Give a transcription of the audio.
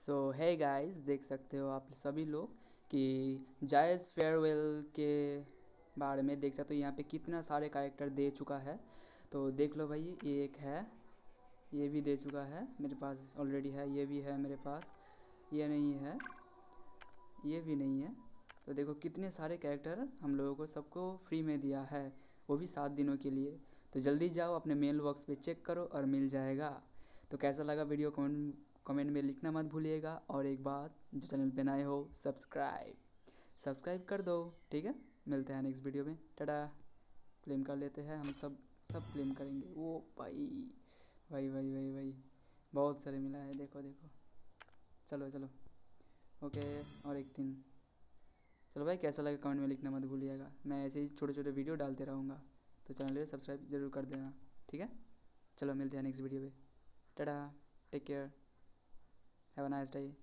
सो है गाइस देख सकते हो आप सभी लोग कि जायज़ फेयरवेल के बारे में देख सकते हो। यहाँ पे कितना सारे कैरेक्टर दे चुका है। तो देख लो भाई, ये एक है, ये भी दे चुका है मेरे पास ऑलरेडी है, ये भी है मेरे पास, ये नहीं है, ये भी नहीं है। तो देखो कितने सारे कैरेक्टर हम लोगों को सबको फ्री में दिया है, वो भी सात दिनों के लिए। तो जल्दी जाओ, अपने मेल बॉक्स पे चेक करो और मिल जाएगा। तो कैसा लगा वीडियो कमेंट कमेंट में लिखना मत भूलिएगा और एक बात, जो चैनल पर नए हो, सब्सक्राइब। सब्सक्राइब कर दो, ठीक है? मिलते हैं नेक्स्ट वीडियो में। टाटा। क्लेम कर लेते हैं, हम सब सब क्लेम करेंगे। वो भाई भाई भाई भाई भाई। बहुत सारे मिला है, देखो देखो। चलो चलो। ओके, और एक दिन चलो भाई, कैसा लगा कमेंट में लिखना मत भूलिएगा। मैं ऐसे ही छोटे छोटे वीडियो डालते रहूँगा। तो चैनल को सब्सक्राइब ज़रूर कर देना, ठीक है? चलो, मिलते हैं नेक्स्ट वीडियो में tata. Take care Have a nice day.